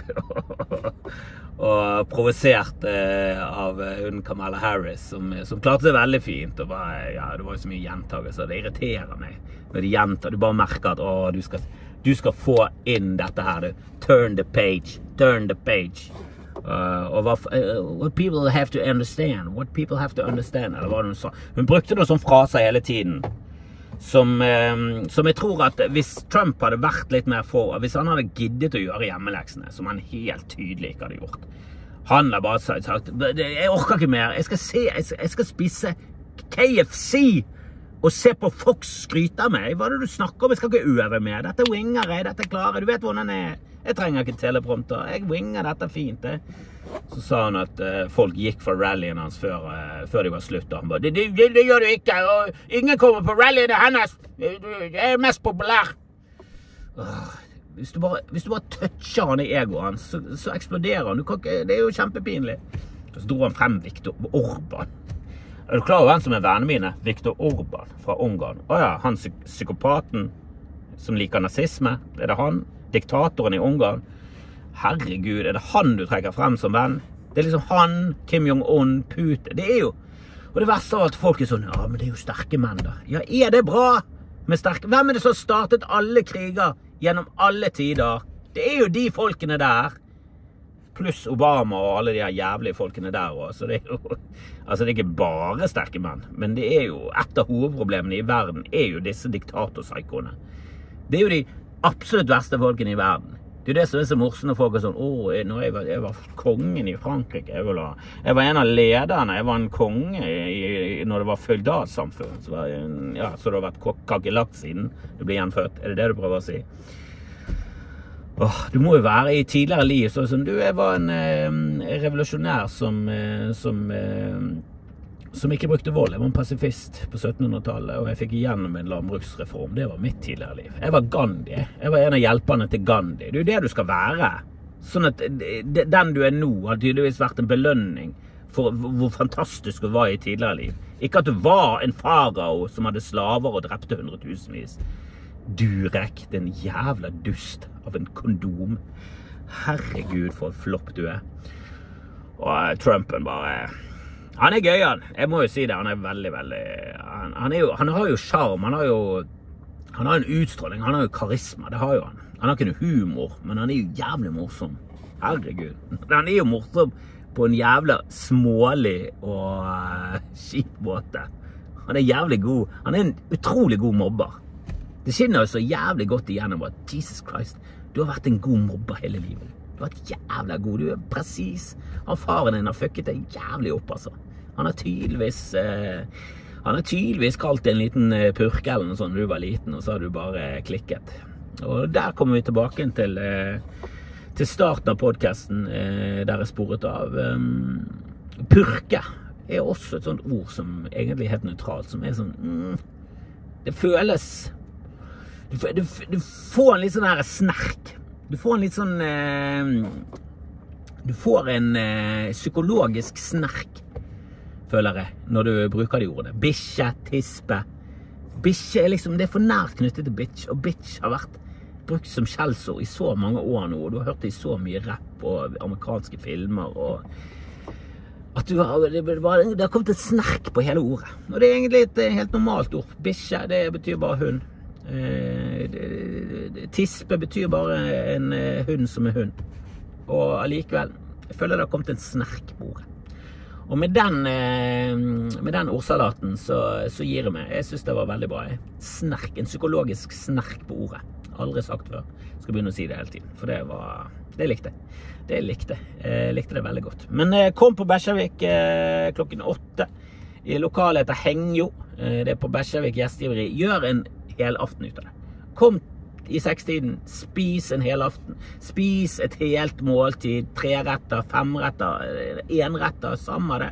og provosert eh, av hun Kamala Harris, som, som, klarte seg veldig fint. og bare, ja, Det var jo så mye gjentagelser. Det irriterer meg når de gjentar. Du bare merker at å, du skal, du skal få inn dette her. Du. Turn the page. Turn the page. Uh, og hva, uh, what people have to understand. What people have to understand. Eller hva hun sa. Hun brukte noen sånne fraser hele tiden. Som, eh, som, jeg tror at hvis Trump hadde vært litt mer for Hvis han hadde giddet å gjøre hjemmeleksene, som han helt tydelig ikke hadde gjort Han hadde bare sagt 'Jeg orker ikke mer. Jeg skal, se, jeg skal spise KFC' og se på Fox skryte av meg. Hva er det du snakker om? Jeg skal ikke øve mer. Dette winger jeg. Dette klarer jeg. Du vet hvordan jeg er. Jeg trenger ikke teleprompter. Jeg winger dette fint. Jeg. Så sa han at uh, folk gikk fra rallyen hans før, uh, før de var slutt. Og han bare det, det, det, gjør du ikke! Og ingen kommer på rallyene hennes! Jeg er mest populær! Hvis, du bare, hvis, du bare, toucher han i egoet hans, så, så, eksploderer han. Ikke, det er jo kjempepinlig. Så dro han frem Viktor Orban. Er du klar over hvem som er vennene mine? Viktor Orban fra Ungarn. Å ja, han psykopaten som liker nazisme? Er det han? Diktatoren i Ungarn? Herregud, er det han du trekker frem som venn? Det er liksom han, Kim Jong-un, Putin Det er jo Og det verste av alt, folk er sånn Ja, men det er jo sterke menn, da. Ja, er det bra med sterke Hvem er det som har startet alle kriger gjennom alle tider? Det er jo de folkene der. Pluss Obama og alle de her jævlige folkene der òg. Så det er jo Altså, det er ikke bare sterke menn, men det er jo et av hovedproblemene i verden er jo disse diktatorpsykoene. Det er jo de absolutt verste folkene i verden. Det er jo det som er så morsomt når folk er sånn Å, når jeg var, jeg var kongen i Frankrike. Jeg var, jeg var, en av lederne. Jeg var en konge i, når det var føydalsamfunn. Så, jeg, ja, så det har vært kakerlakk siden du ble gjenfødt. Er det det du prøver å si? Åh, du må jo være i tidligere liv sånn som du jeg var en eh, revolusjonær som, eh, som eh, som ikke brukte vold. Jeg var en pasifist på 1700-tallet, og jeg fikk igjennom en landbruksreform. Det var mitt tidligere liv. Jeg var Gandhi. Jeg var en av hjelperne til Gandhi. Det er jo det du skal være. Sånn at den du er nå, har tydeligvis vært en belønning for hvor fantastisk du var i tidligere liv. Ikke at du var en farao som hadde slaver og drepte hundretusenvis. Durek, den jævla dust av en kondom. Herregud, for en flopp du er. Og Trumpen bare han er gøy, han. Jeg må jo si det. Han er veldig, veldig Han, han, jo, han har jo sjarm. Han har jo Han har en utstråling. Han har jo karisma. Det har jo han. Han har ikke noe humor, men han er jo jævlig morsom. Herregud. Han er jo morsom på en jævla smålig og uh, kjip måte. Han er jævlig god. Han er en utrolig god mobber. Det skinner jo så jævlig godt igjennom at Jesus Christ, du har vært en god mobber hele livet. Du har vært jævla god. Du er presis. Han faren din har fucket deg jævlig opp, altså. Han har tydeligvis eh, Han har tydeligvis kalt deg en liten eh, purke eller noe sånt da du var liten, og så har du bare klikket. Og der kommer vi tilbake til, eh, til starten av podkasten, eh, der jeg sporet av. Purke er også et sånt ord som egentlig er helt nøytralt, som er sånn mm, Det føles du, du, du, får en litt sånn her snerk. Du får en litt sånn eh, Du får en eh, psykologisk snerk, føler jeg, når du bruker de ordene. Bikkje, tispe. Bikkje er liksom Det er for nært knyttet til bitch, og bitch har vært brukt som skjellsord i så mange år nå, og du har hørt det i så mye rapp og amerikanske filmer og at du har, det, det har kommet et snerk på hele ordet. Og det er egentlig et helt normalt ord. Bikkje, det betyr bare hund. Eh, tispe betyr bare en eh, hund som er hund. Og allikevel Jeg føler det har kommet en snerk på ordet. Og med den, eh, med den ordsalaten så, så, gir jeg meg. Jeg syns det var veldig bra. Snerk, En psykologisk snerk på ordet. Aldri sagt før. Skal begynne å si det hele tiden. For det var Det likte jeg. Det likte jeg. likte det veldig godt. Men kom på Bekkjarvik klokken åtte. I lokalet heter Hengjo. Det er på Bekkjarvik gjestgiveri. Gjør en helaften ut av det. Kom i sekstiden, spis en helaften. Spis et helt måltid. Treretter, femretter, enretter, samme det.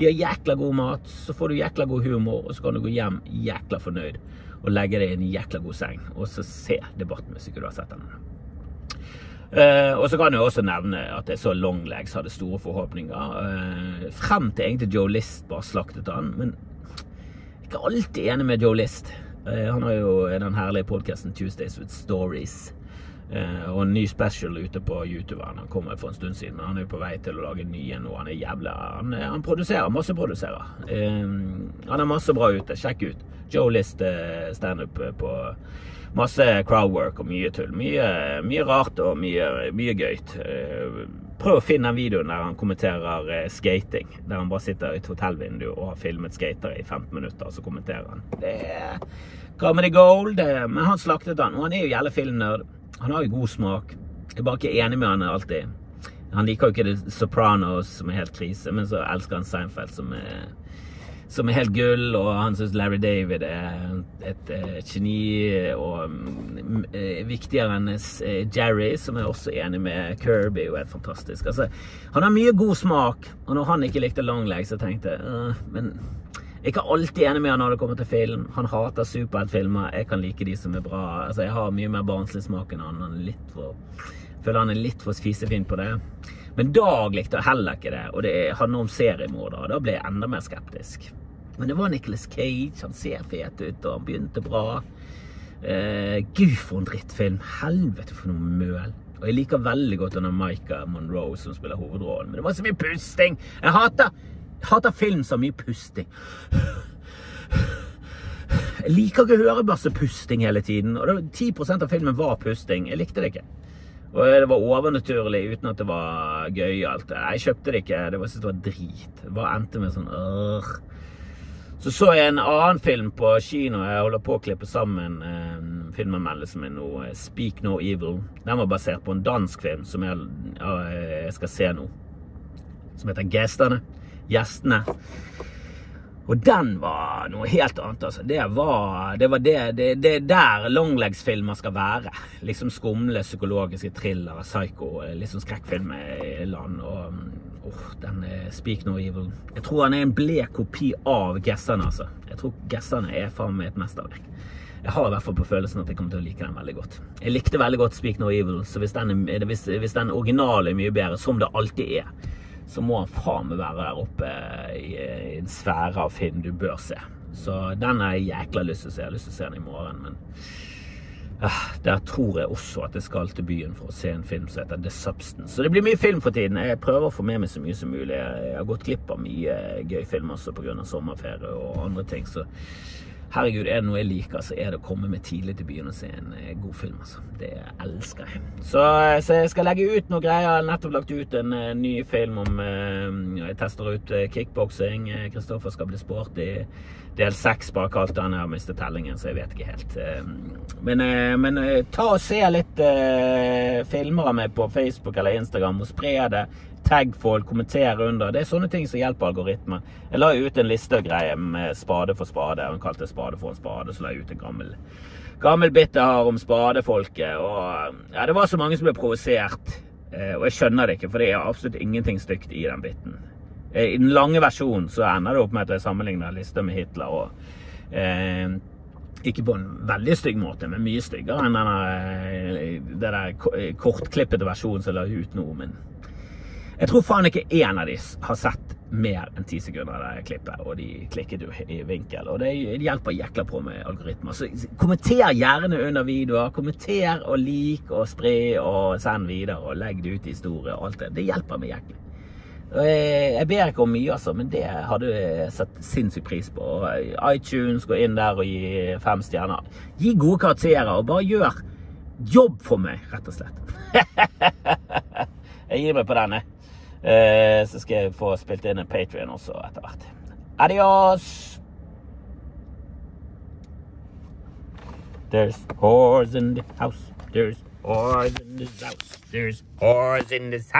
De har jækla god mat, så får du jækla god humor, og så kan du gå hjem jækla fornøyd og legge deg i en jækla god seng, og så se debatten hvis ikke du har sett den. Uh, og så kan jeg også nevne at jeg så Longlegs hadde store forhåpninger. Uh, frem til egentlig Joe List bare slaktet han, men jeg er ikke alltid enig med Joe List. Eh, han har jo den herlige podkasten Tuesdays with Stories. Uh, og en ny special ute på YouTube. Han kommer for en stund siden, men han er jo på vei til å lage en ny en. nå. han er jævla Han, han produserer, masseproduserer. produserer han har masse bra ute. Sjekk ut. Joe List standup på masse crowdwork og mye tull. Mye, mye rart og mye, mye gøy. Prøv å finne den videoen der han kommenterer skating. Der han bare sitter i et hotellvindu og har filmet skatere i 15 minutter, og så kommenterer han. Det er Comedy Gold. Men han slaktet han. Og han er jo jævla filmnerd. Han har jo god smak. Jeg er bare ikke enig med han alltid. Han liker jo ikke The Sopranos, som er helt krise, men så elsker han Seinfeld, som er, som er helt gull. Og han syns Larry David er et, et geni, og um, viktigere enn Jerry, som er også enig med Kirby, og er fantastisk. Altså, han har mye god smak, og når han ikke likte Longleg, så tenkte jeg Men jeg er ikke alltid enig med han når det kommer til film. Han hater superheltfilmer. Jeg kan like de som er bra. Altså, jeg har mye mer barnslig smak enn han. han er litt for, føler han er litt for fisefin på det. Men Dag likte heller ikke det, og det handler om seriemordere. Da ble jeg enda mer skeptisk. Men det var Nicholas Cage. Han ser fet ut, og han begynte bra. Eh, Gud, for en drittfilm. Helvete, for noe møl. Og jeg liker veldig godt denne Micah Monroe som spiller hovedrollen. Men det var så mye pusting! Jeg hater jeg hater film så mye pusting. Jeg liker ikke å høre masse pusting hele tiden. Og 10 av filmen var pusting. Jeg likte det ikke. Og det var overnaturlig uten at det var gøyalt. Jeg kjøpte det ikke. Det var, det var drit. Det bare endte med sånn øh. Så så jeg en annen film på kino. Jeg holder på å klippe sammen en filmanmeldelse med noe eh, Speak No Evil. Den var basert på en dansk film som jeg, jeg skal se nå. Som heter Gestene. Gjestene. Og den var noe helt annet, altså. Det var det, var det, det, det der longlegs-filmer skal være. Liksom skumle psykologiske thrillere, psycho, liksom skrekkfilmland. Og oh, den Speak No Evil. Jeg tror han er en blek kopi av Gessene, altså. Jeg tror Gessene er faen meg et mesterverk. Jeg har i hvert fall på følelsen at jeg kommer til å like den veldig godt. Jeg likte veldig godt Speak No Evil, så hvis den, hvis, hvis den originale er mye bedre, som det alltid er, så må han faen meg være der oppe i, i en sfære av film du bør se. Så den har jeg jækla lyst til å se. Jeg har lyst til å se den i morgen, men uh, der tror jeg også at jeg skal til byen for å se en film som heter The Substance. Så det blir mye film for tiden. Jeg prøver å få med meg så mye som mulig. Jeg har gått glipp av mye gøy film også pga. sommerferie og andre ting. så Herregud, er det noe jeg liker, så er det å komme med tidlig til byen og se en eh, god film. altså. Det elsker jeg. Så, eh, så jeg skal legge ut noe greier. Jeg har nettopp lagt ut en uh, ny film om Jeg tester ut kickboksing. Kristoffer skal bli sport i del seks, bare kalt den. Jeg har mistet tellingen, så jeg vet ikke helt. Men, men ta og se litt filmer av meg på Facebook eller Instagram, og spre det tagg folk, kommenter under. Det er sånne ting som hjelper algoritmen. Jeg la ut en liste og greie med spade for spade. Hun kalte det spade for en spade. Så la jeg ut en gammel, gammel bit jeg har om spadefolket. Og ja, det var så mange som ble provosert. Eh, og jeg skjønner det ikke, for det er absolutt ingenting stygt i den biten. Eh, I den lange versjonen så ender det opp med at jeg sammenligner lista med Hitler. og eh, ikke på en veldig stygg måte, men mye styggere enn eh, det der kortklippete versjonen som jeg la ut nå. Men jeg tror faen ikke én av de har sett mer enn ti sekunder av det klippet, og de klikket jo i vinkel. Og det hjelper jækla på med algoritmer. Så kommenter gjerne under videoer. Kommenter og lik og spre og send videre og legg det ut i historie og alt det. Det hjelper meg jækla. Jeg ber ikke om mye, altså, men det hadde jeg satt sinnssykt pris på. iTunes, gå inn der og gi fem stjerner. Gi gode karakterer, og bare gjør jobb for meg, rett og slett. jeg gir meg på denne. Eh, så skal jeg få spilt inn en Patrion også etter hvert. Adios! There's whores in the house. There's whores in this house. There's whores in this house.